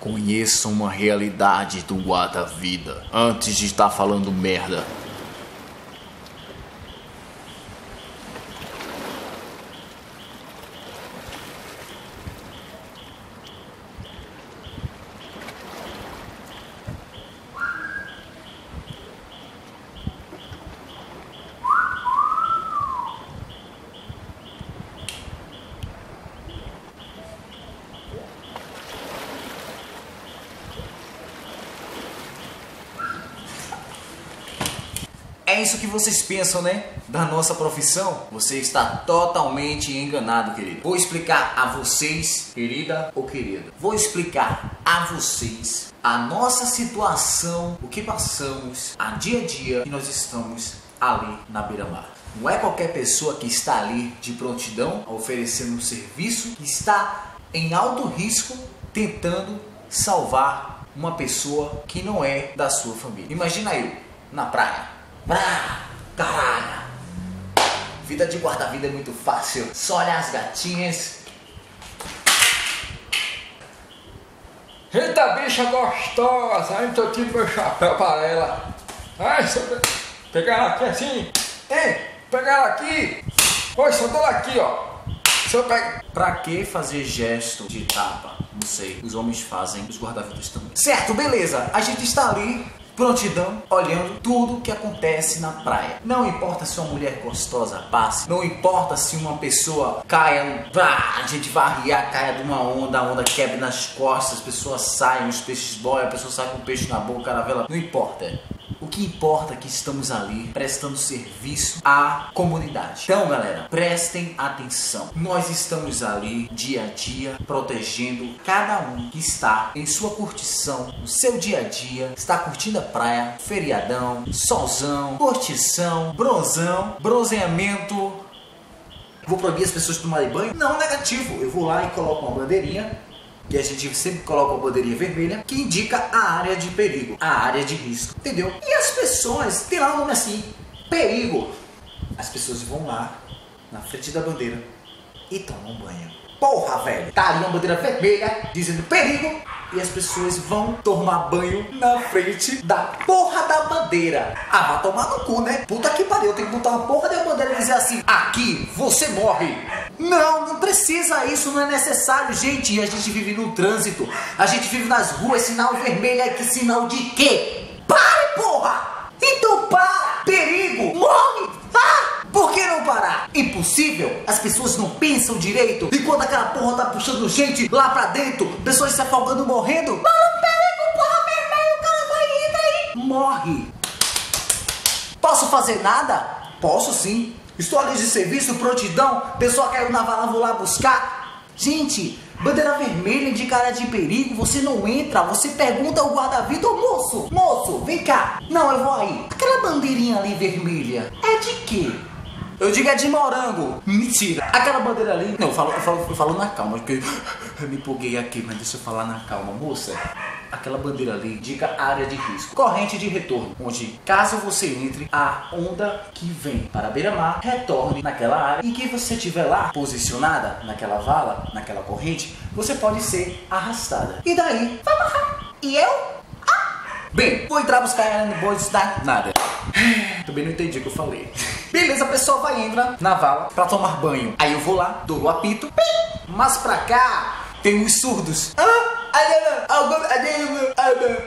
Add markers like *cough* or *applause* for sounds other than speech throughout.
Conheça uma realidade do guarda-vida antes de estar falando merda. É isso que vocês pensam, né? Da nossa profissão? Você está totalmente enganado, querido. Vou explicar a vocês, querida ou querida. Vou explicar a vocês a nossa situação, o que passamos a dia a dia que nós estamos ali na beira-mar. Não é qualquer pessoa que está ali de prontidão, oferecendo um serviço, que está em alto risco tentando salvar uma pessoa que não é da sua família. Imagina eu na praia ah, caralho. Vida de guarda-vida é muito fácil. Só olhar as gatinhas. Eita bicha gostosa, aí tô tirando meu chapéu para ela. Ai, pegar ela aqui assim. Ei, pegar ela aqui. Oi, só ela aqui, ó. Deixa eu Pra que fazer gesto de tapa? Não sei. Os homens fazem, os guarda-vidas também. Certo, beleza. A gente está ali prontidão, olhando tudo que acontece na praia. Não importa se uma mulher gostosa passe, não importa se uma pessoa caia, a gente vai arriar, caia de uma onda, a onda quebra nas costas, as pessoas saem, os peixes boiam, a pessoa sai com o peixe na boca, caravela, não importa. O que importa é que estamos ali prestando serviço à comunidade. Então, galera, prestem atenção. Nós estamos ali dia a dia protegendo cada um que está em sua curtição, no seu dia a dia, está curtindo a praia, feriadão, solzão, curtição, bronzão, bronzeamento. Vou proibir as pessoas de tomarem banho? Não, negativo. Eu vou lá e coloco uma bandeirinha e a gente sempre coloca uma bandeirinha vermelha que indica a área de perigo, a área de risco, entendeu? E as pessoas, tem lá um nome assim, perigo. As pessoas vão lá, na frente da bandeira, e tomam banho. Porra, velho, tá ali uma bandeira vermelha dizendo perigo e as pessoas vão tomar banho na frente da porra da bandeira. Ah, vai tomar no cu, né? Puta que pariu, tem que botar uma porra da bandeira e dizer assim: aqui você morre. Não, não precisa isso, não é necessário, gente. A gente vive no trânsito, a gente vive nas ruas, sinal vermelho é que sinal de quê? Pare, porra! Então para! Perigo! Morre! Ah! Por que não parar? Impossível? As pessoas não pensam direito? E quando aquela porra tá puxando gente lá pra dentro, pessoas se afogando, morrendo? Mano, perigo, porra vermelho, o cara vai indo aí! Morre! Posso fazer nada? Posso sim. Ali de serviço, prontidão, pessoa caiu na vala, vou lá buscar. Gente, bandeira vermelha cara de perigo, você não entra, você pergunta ao guarda-vida, ô moço, moço, vem cá. Não, eu vou aí. Aquela bandeirinha ali vermelha, é de quê? Eu digo é de morango. Mentira. Aquela bandeira ali. Não, eu falo, eu falo, eu falo na calma, porque eu me empolguei aqui, mas deixa eu falar na calma, moça. Aquela bandeira ali indica área de risco. Corrente de retorno, onde caso você entre, a onda que vem para a beira-mar retorne naquela área e que você estiver lá posicionada naquela vala, naquela corrente, você pode ser arrastada. E daí? E eu? Ah. Bem, vou entrar buscar bolso da nada. *sighs* Também não entendi o que eu falei. *laughs* Beleza, a pessoa vai entrar na vala pra tomar banho. Aí eu vou lá, dou o apito, mas pra cá tem os surdos.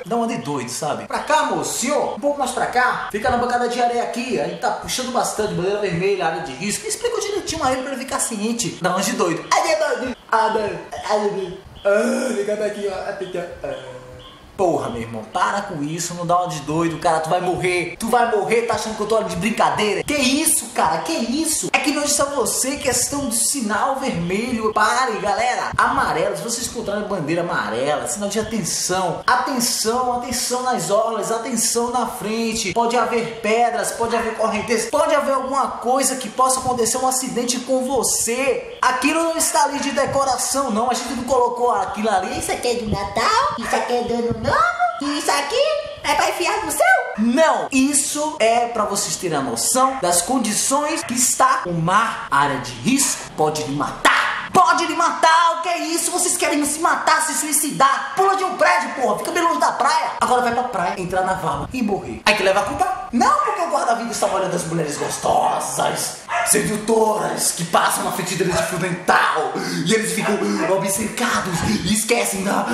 Dá uma de doido, sabe? Pra cá, moço, senhor, um pouco mais pra cá. Fica na bancada de areia aqui. A gente tá puxando bastante, bandeira vermelha, área de risco. Explica direitinho a ele pra ele ficar ciente. Dá uma de doido. Ah, fica aqui, ó. Porra, meu irmão, para com isso, não dá uma de doido, cara, tu vai morrer, tu vai morrer, tá achando que eu tô de brincadeira? Que isso, cara, que isso? É que não a você questão do sinal vermelho, pare, galera, amarelo, se vocês encontrarem bandeira amarela, sinal de atenção, atenção, atenção nas orlas, atenção na frente, pode haver pedras, pode haver correntes, pode haver alguma coisa que possa acontecer um acidente com você, aquilo não está ali de decoração, não, a gente não colocou aquilo ali, isso aqui é de Natal, isso aqui é de ano novo? Isso aqui é pra enfiar no céu? Não! Isso é para vocês terem a noção das condições que está o mar, área de risco, pode lhe matar. Pode lhe matar, o que é isso? Querem se matar, se suicidar. Pula de um prédio, porra. Fica bem longe da praia. Agora vai pra praia, entrar na vala e morrer. Aí que leva a culpa? Não, porque o guarda-vida estava olhando as mulheres gostosas, sedutoras, que passam na frente deles de fio. E eles ficam obcecados e esquecem da,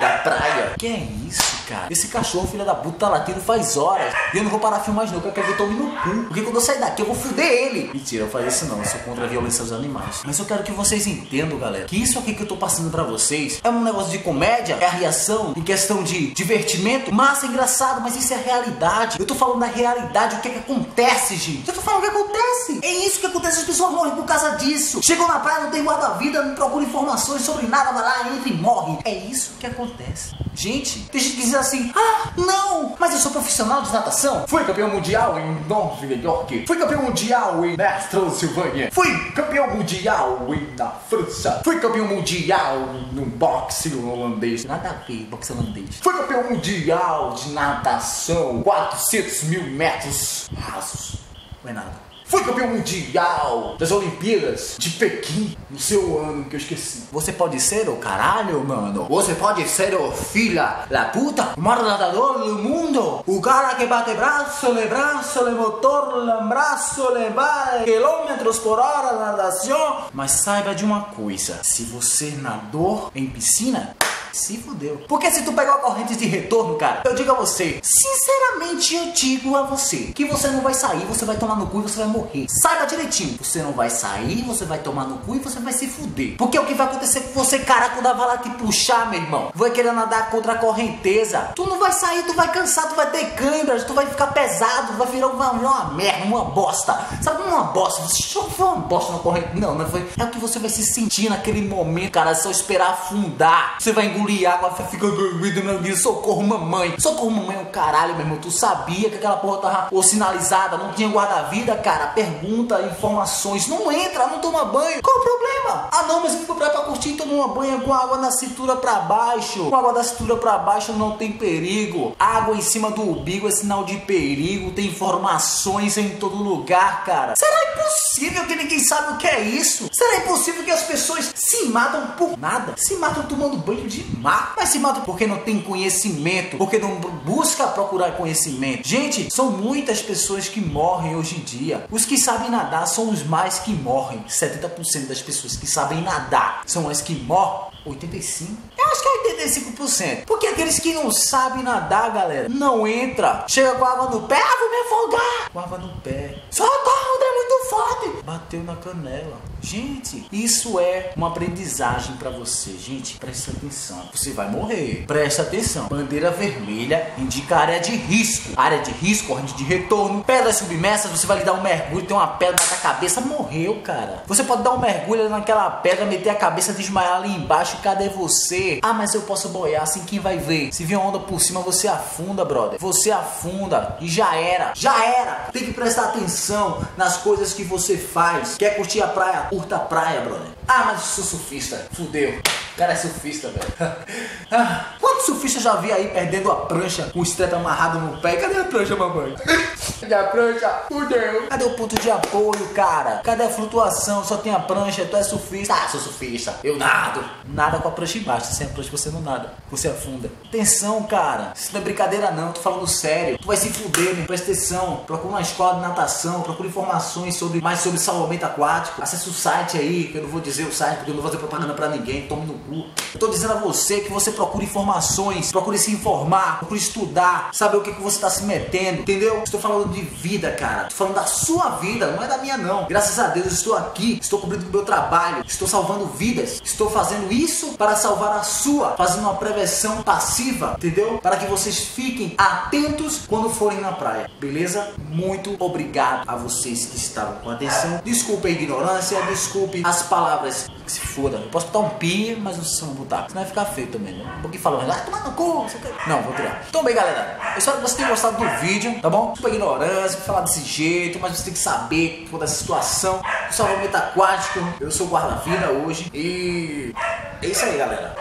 da praia. Que é isso, cara? Esse cachorro, filho da puta, tá latindo faz horas. E eu não vou parar de filmar não, que eu quero que eu tome no cu. Porque quando eu sair daqui, eu vou fuder ele. Mentira, eu faço isso não. Eu sou contra a violência aos animais. Mas eu quero que vocês entendam, galera, que isso aqui que eu tô passando pra vocês é um negócio de comédia, é a reação em questão de divertimento. Massa, engraçado, mas isso é realidade. Eu tô falando da realidade, o que é que acontece, gente. Eu tô falando o que acontece. É isso que acontece, as pessoas morrem por causa disso. Chegam na praia, não tem guarda-vida, não procuram informações sobre nada, vai lá, entra e morre. É isso que acontece. Gente, tem gente que diz assim, ah, não, mas eu sou profissional de natação. Fui campeão mundial em Nova York. Fui campeão mundial em Transilvânia. Fui campeão mundial em na França. Fui campeão mundial no boxe holandês. Nada a ver, boxe holandês. Fui campeão mundial de natação. 400 mil metros rasos. Não é nada. Fui campeão mundial das Olimpíadas de Pequim no seu ano que eu esqueci. Você pode ser o caralho, mano. Você pode ser o filha da puta, o maior nadador do mundo. O cara que bate braço, le braço, le motor, le braço, le vai quilômetros por hora na natação. Mas saiba de uma coisa: se você nadou em piscina, se fudeu. Porque se tu pegar a corrente de retorno, cara, eu digo a você, sinceramente eu digo a você, que você não vai sair, você vai tomar no cu e você vai morrer. Saiba direitinho, você não vai sair, você vai tomar no cu e você vai se fuder. Porque o que vai acontecer com você, cara, quando a vala te puxar, meu irmão, vai querer nadar contra a correnteza. Tu não vai sair, tu vai cansar, tu vai ter câimbras, tu vai ficar pesado, tu vai virar uma, uma merda, uma bosta. Sabe uma bosta? Você foi uma bosta na corrente? Não, não foi. É o que você vai se sentir naquele momento, cara, só esperar afundar. Você vai engolir engolir água, fica dormindo, socorro mamãe. Socorro mamãe é caralho, meu irmão. Tu sabia que aquela porra tava ou sinalizada, não tinha guarda-vida, cara? Pergunta, informações. Não entra, não toma banho. Qual o problema? Ah não, mas eu fui pra, curtir e tomar uma banha com água na cintura pra baixo. Com água da cintura pra baixo não tem perigo. Água em cima do umbigo é sinal de perigo. Tem informações em todo lugar, cara. Será impossível que ninguém sabe o que é isso? Será impossível que as pessoas se matam por nada? Se matam tomando banho de mar, mas se matam porque não tem conhecimento, porque não busca procurar conhecimento. Gente, são muitas pessoas que morrem hoje em dia. Os que sabem nadar são os mais que morrem. 70% das pessoas que sabem nadar são as que morrem. 85? Acho que é 85%. Porque aqueles que não sabem nadar, galera, não entra. Chega com água no pé, ah, vou me afogar. Com água no pé. Socorro, é muito forte. Bateu na canela. Gente, isso é uma aprendizagem para você. Gente, presta atenção. Você vai morrer. Presta atenção. Bandeira vermelha indica área de risco. Área de risco, corrente de retorno. Pedras submersas, você vai lhe dar um mergulho, tem uma pedra na cabeça, morreu, cara. Você pode dar um mergulho naquela pedra, meter a cabeça, desmaiar ali embaixo. Cadê você? Ah, mas eu posso boiar assim, quem vai ver? Se vier onda por cima, você afunda, brother. Você afunda e já era. Já era. Tem que prestar atenção nas coisas que você faz. Quer curtir a praia? Curta a praia, brother. Ah, mas eu sou surfista. Fudeu. O cara é surfista, velho. *laughs* ah, quantos surfistas já vi aí perdendo a prancha com o estrepe amarrado no pé? Cadê a prancha, mamãe? *laughs* Cadê a prancha? Fudeu. Cadê o ponto de apoio, cara? Cadê a flutuação? Só tem a prancha, tu é surfista. Ah, sou surfista. Eu nado. Nada com a prancha embaixo. Sem a prancha você não nada. Você afunda. Atenção, cara. Isso não é brincadeira não. Tô falando sério. Tu vai se fuder, meu. Presta atenção. Procura uma escola de natação. Procura informações sobre mais sobre salvamento aquático. Acesse o site aí, que eu não vou dizer o site, porque eu não vou fazer propaganda pra ninguém. Tome no cu. Eu tô dizendo a você que você procure informações. Procure se informar. Procure estudar. Saber o que, que você tá se metendo. Entendeu? Estou falando de vida, cara. Estou falando da sua vida. Não é da minha, não. Graças a Deus eu estou aqui. Estou cumprindo o meu trabalho. Estou salvando vidas. Estou fazendo isso para salvar a sua. Fazendo uma prevenção passiva. Entendeu? Para que vocês fiquem atentos quando forem na praia. Beleza? Muito obrigado a vocês que estavam com atenção. Desculpe a ignorância. Desculpe as palavras que se foda. Eu posso botar um pi, mas não sei se vou botar. Senão vai ficar feio também, né? Um pouquinho falando, ah, toma no cu. Não, vou tirar. Então bem, galera. Eu espero que vocês tenham gostado do vídeo, tá bom? A ignorância, falar desse jeito, mas você tem que saber toda essa situação. O salvamento aquático. Eu sou guarda-vida hoje. E é isso aí, galera.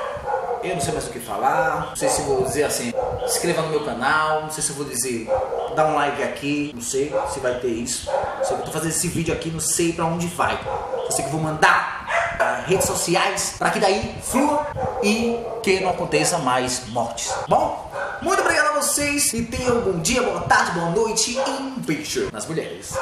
Eu não sei mais o que falar. Não sei se vou dizer assim, se inscreva no meu canal. Não sei se vou dizer, dá um like aqui. Não sei se vai ter isso. Se eu tô fazendo esse vídeo aqui, não sei pra onde vai. Eu sei que vou mandar redes sociais, para que daí flua e que não aconteça mais mortes. Bom, muito obrigado a vocês e tenham um bom dia, boa tarde, boa noite e um beijo nas mulheres.